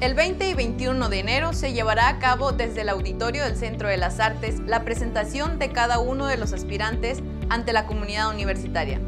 El 20 y 21 de enero se llevará a cabo desde el auditorio del Centro de las Artes la presentación de cada uno de los aspirantes ante la comunidad universitaria.